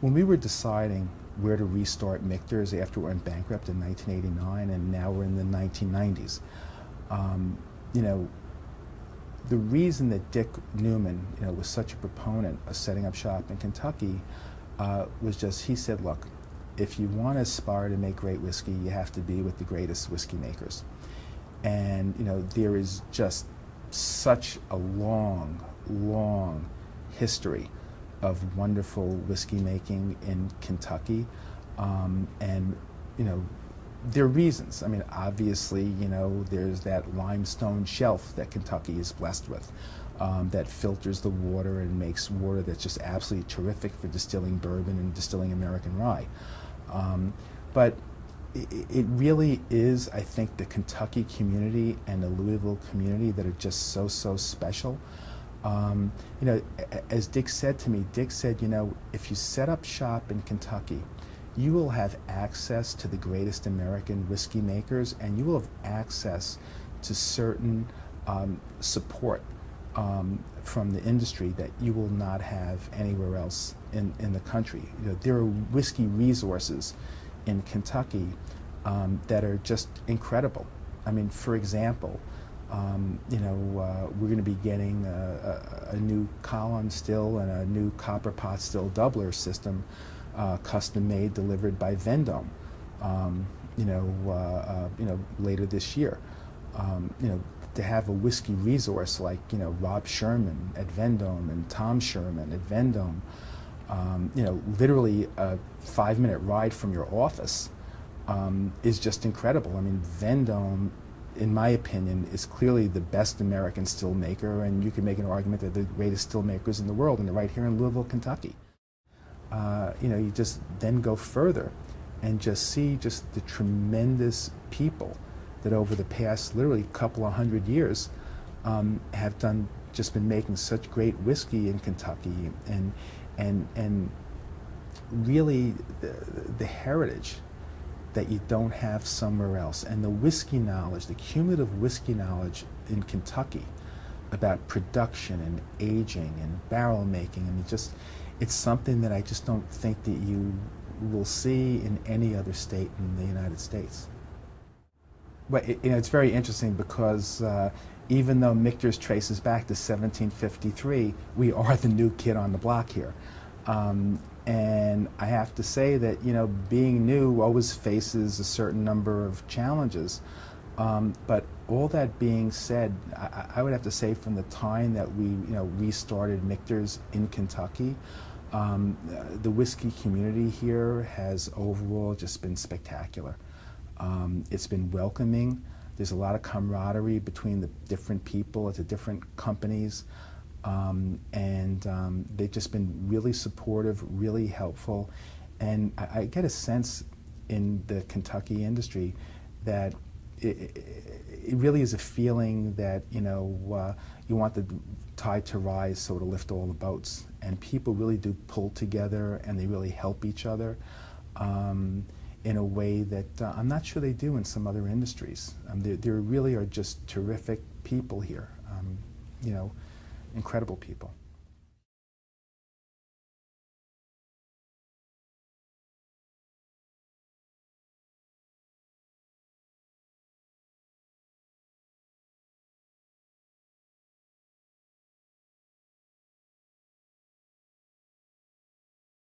When we were deciding where to restart Michter's after we went bankrupt in 1989 and now we're in the 1990s, um, you know, the reason that Dick Newman, you know, was such a proponent of setting up shop in Kentucky uh, was just he said, look, if you want to aspire to make great whiskey, you have to be with the greatest whiskey makers. And you know, there is just such a long, long history of wonderful whiskey making in Kentucky. Um, and, you know, there are reasons. I mean, obviously, you know, there's that limestone shelf that Kentucky is blessed with um, that filters the water and makes water that's just absolutely terrific for distilling bourbon and distilling American rye. Um, but it, it really is, I think, the Kentucky community and the Louisville community that are just so, so special. Um, you know, as Dick said to me, Dick said, you know, if you set up shop in Kentucky, you will have access to the greatest American whiskey makers and you will have access to certain um, support um, from the industry that you will not have anywhere else in, in the country. You know, there are whiskey resources in Kentucky um, that are just incredible. I mean, for example, um, you know, uh, we're going to be getting a, a, a, new column still and a new copper pot still doubler system, uh, custom made, delivered by Vendome. Um, you know, uh, uh, you know, later this year. Um, you know, to have a whiskey resource like you know Rob Sherman at Vendome and Tom Sherman at Vendome. Um, you know, literally a five-minute ride from your office um, is just incredible. I mean, Vendome in my opinion, is clearly the best American still maker, and you can make an argument that the greatest still makers in the world, and they're right here in Louisville, Kentucky. Uh, you know, you just then go further and just see just the tremendous people that over the past literally couple of hundred years um, have done just been making such great whiskey in Kentucky and and and really the, the heritage that you don't have somewhere else. And the whiskey knowledge, the cumulative whiskey knowledge in Kentucky about production and aging and barrel making, I mean, just it's something that I just don't think that you will see in any other state in the United States. But it, you know, it's very interesting because uh, even though Michter's traces back to 1753, we are the new kid on the block here. Um, and I have to say that, you know, being new always faces a certain number of challenges. Um, but all that being said, I, I, would have to say from the time that we, you know, restarted Michter's in Kentucky, um, the whiskey community here has overall just been spectacular. Um, it's been welcoming. There's a lot of camaraderie between the different people at the different companies. Um, and um, they've just been really supportive, really helpful. And I, I, get a sense in the Kentucky industry that it, it really is a feeling that, you know, uh, you want the tide to rise so to lift all the boats. And people really do pull together and they really help each other um, in a way that uh, I'm not sure they do in some other industries. Um, there, there really are just terrific people here. Um, you know, incredible people.